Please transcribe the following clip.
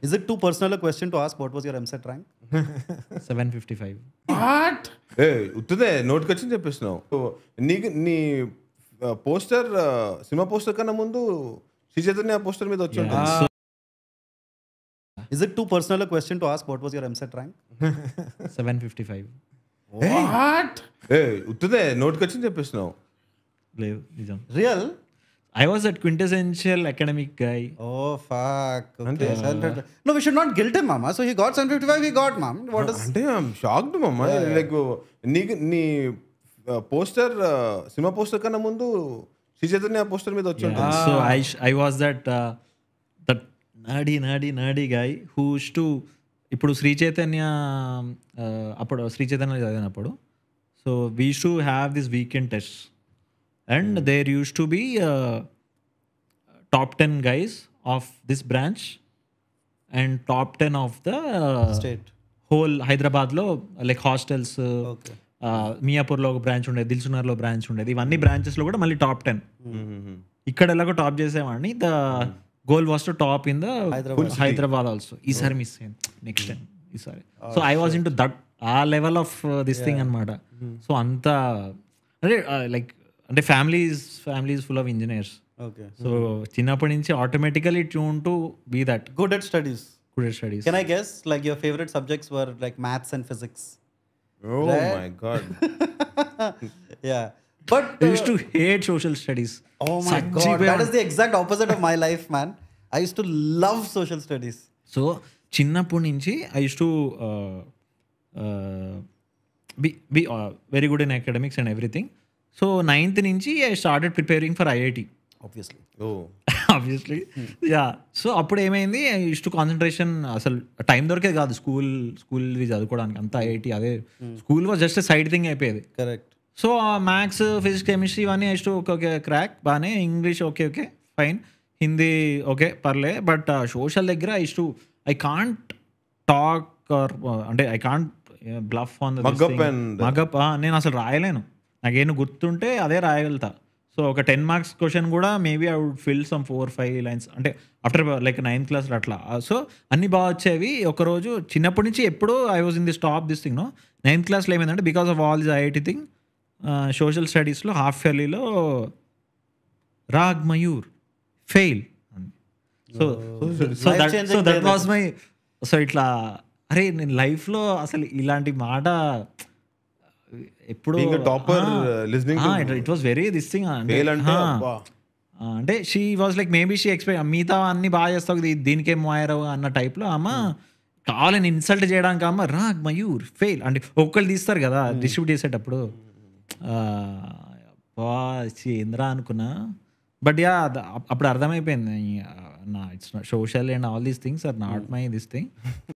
Is it too personal a question to ask what was your MSET rank? Seven fifty five what ఏ ఉత్తదే నోట్కి వచ్చి చెప్పేసినావు నీకు నీ poster cinema poster కన్నా ముందు శ్రీ చైతన్య పోస్టర్ మీద వచ్చి ఉంటుంది Is it too personal a question to ask what was your MSET rank? Seven fifty five what ఏ ఉత్తదే నోట్కి వచ్చి చెప్పేసినావు లేదు నిజం Real? I was at quintessential academic guy Oh fuck. Okay. 755. No, we should not guilt him, mama. So he got 755, he got, mom. What is అంటే shocked మమ్మ like నీకు నీ పోస్టర్ సినిమా పోస్టర్ కన్నా ముందు శ్రీ చైతన్య పోస్టర్ మీద వచ్చి ఉంటుంది so I I was that that నాడి నాడి నాడి గాయ్ హూస్ టు ఇప్పుడు శ్రీ చైతన్య uh, అప్పుడు శ్రీ చైతన్య చదివినప్పుడు so we to have this weekend test and there used to be top ten guys of this branch and top ten of the state? Whole హైదరాబాద్లో like hostels. మియాపూర్లో ఒక branch ఉండేది దిల్సునర్లో branch ఉండేది. ఇవన్నీ బ్రాంచెస్లో కూడా మళ్ళీ టాప్ టెన్ ఇక్కడ ఎలాగో టాప్ చేసేవాడిని. The goal was to top in the Hyderabad also ఈసారి మిస్ అయింది. నెక్స్ట్ టైం ఈసారి so I was in to that uh level of this thing అనమాట సో అంత అంటే లైక్ అంటే families families full of engineers Okay. So చిన్నప్పటి నుంచి automatically tune to be that Good at studies. Good studies Can I guess? Like your favorite subjects were like maths and physics. Oh my god yeah. But I used to hate social studies. oh my Such god, a- that is the exact opposite of my life, man. I used to love social studies. So చిన్నప్పటి నుంచి I use to be be very good in academics and everything so ninth నుంచి I started preparing for IIT Obviously. Oh. Obviously yeah so అప్పుడు ఏమైంది? I use to concentration అసలు time దొరికేది కాదు. School school చదువుకోవడానికి అంతా ఐఐటి అదే school was just side thing అయిపోయేది. Correct. So maths physics chemistry ఇవన్నీ ఐస్ టు ఓకే ఓకే క్రాక్ బాగానే. English okay okay fine Hindi okay పర్లే. బట్ సోషల్ దగ్గర ice to I can't talk or అంటే I can't bluff on mug up నేను అసలు రాయలేను. నాకేం గుర్తుంటే అదే రాయగలుగుతా. సో ఒక టెన్ మార్క్స్ క్వశ్చన్ కూడా maybe I would fill some four five lines. అంటే ఆఫ్టర్ లైక్ నైన్త్ క్లాస్ అట్లా. సో అన్ని బాగా వచ్చేవి. ఒకరోజు చిన్నప్పటి నుంచి ఎప్పుడు I was in this top this thing no? Ninth క్లాస్లో ఏమైందంటే because of all this IIT thing social స్టడీస్లో హాఫ్ ఇయర్లీలో రాగ్ Mayur fail. So so so that was my so ఇట్లా అరే నేను లైఫ్లో అసలు ఇలాంటి మాట ఎప్పుడు uh, listening to- it was very this thing Fail అంటే she was like maybe she expect మిగతా అన్ని బాగా చేస్తావు దీనికేం మాయరావు అన్న టైప్లో అమ్మ కావాలని ఇన్సల్ట్ చేయడానికి అమ్మ రాగ్ మయూర్ ఫెయిల్ అంటే ఒక్కళ్ళు తీస్తారు కదా డిస్ట్రిబ్యూట్ చేసేటప్పుడు. ఆ, అబ్బా ఏంద్రా అనుకున్నా. బట్ యా అప్పుడు అర్థమైపోయింది నా it's social and all these things are not my this thing